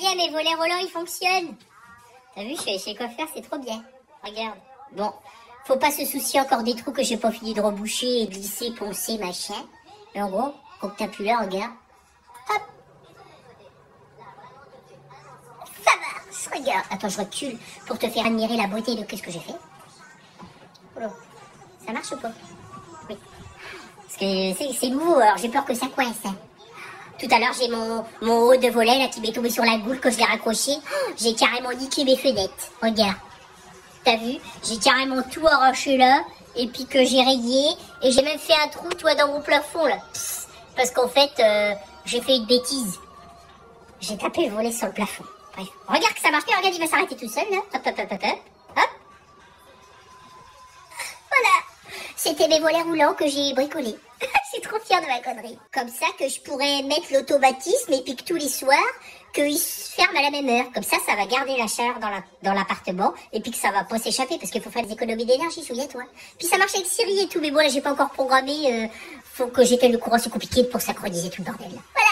y mes volets roulants, ils fonctionnent. T'as vu, je suis chez le c'est trop bien. Regarde. Bon, faut pas se soucier encore des trous que j'ai pas fini de reboucher et glisser, poncer, machin. Mais en gros, quand t'as plus là, regarde. Hop. Ça marche, regarde. Attends, je recule pour te faire admirer la beauté de qu'est-ce que j'ai fait. Ça marche ou pas? Oui. Parce que c'est- nouveau, alors j'ai peur que ça coince. Tout à l'heure, j'ai mon, mon haut de volet là qui m'est tombé sur la goule quand je l'ai raccroché. Oh, J'ai carrément niqué mes fenêtres. Regarde. T'as vu? J'ai carrément tout arraché là. Et puis que j'ai rayé. Et j'ai même fait un trou, toi, dans mon plafond là. Parce qu'en fait, euh, j'ai fait une bêtise. J'ai tapé le volet sur le plafond. Bref. Regarde que ça marche bien. Regarde, il va s'arrêter tout seul là. Hop, hop, hop, hop, hop. Hop. Voilà. C'était mes volets roulants que j'ai bricolés. Trop fière de ma connerie? Comme ça que je pourrais mettre l'automatisme et puis que tous les soirs, qu'ils se ferment à la même heure. Comme ça, ça va garder la chaleur dans la- dans l'appartement et puis que ça va pas s'échapper parce qu'il faut faire des économies d'énergie, souviens-toi. Puis ça marche avec Siri et tout, mais bon là j'ai pas encore programmé. euh, faut que j'éteigne le courant, c'est compliqué pour synchroniser tout le bordel. là. Voilà.